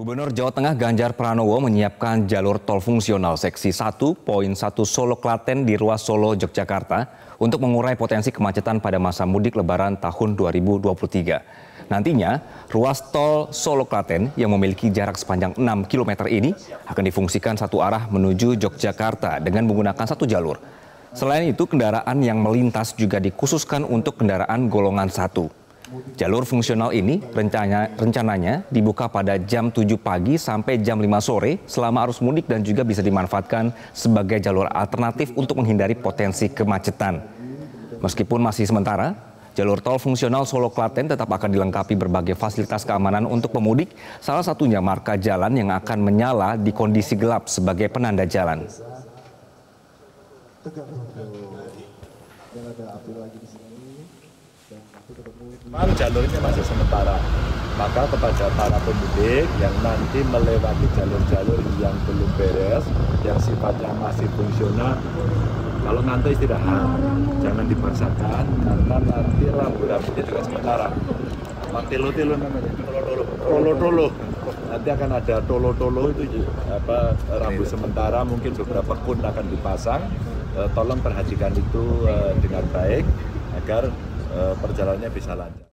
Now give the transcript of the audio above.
Gubernur Jawa Tengah Ganjar Pranowo menyiapkan jalur tol fungsional seksi 1.1 Solo Klaten di ruas Solo, Yogyakarta untuk mengurai potensi kemacetan pada masa mudik lebaran tahun 2023. Nantinya, ruas tol Solo Klaten yang memiliki jarak sepanjang 6 km ini akan difungsikan satu arah menuju Yogyakarta dengan menggunakan satu jalur. Selain itu, kendaraan yang melintas juga dikhususkan untuk kendaraan golongan satu. Jalur fungsional ini rencananya, rencananya dibuka pada jam 7 pagi sampai jam 5 sore selama arus mudik dan juga bisa dimanfaatkan sebagai jalur alternatif untuk menghindari potensi kemacetan. Meskipun masih sementara, jalur tol fungsional Solo Klaten tetap akan dilengkapi berbagai fasilitas keamanan untuk pemudik, salah satunya marka jalan yang akan menyala di kondisi gelap sebagai penanda jalan. Memang jalurnya masih sementara, maka kepada para pemudik yang nanti melewati jalur-jalur yang belum beres, yang sifatnya masih fungsional, kalau nanti istirahat, jangan dipaksakan karena nanti rambu-rambunya juga sementara. Tilo-tilo namanya, tolo-tolo. Nanti akan ada tolo-tolo itu apa rambu sementara, mungkin beberapa kun akan dipasang. Eh, tolong perhatikan itu eh, dengan baik agar perjalanannya bisa lancar.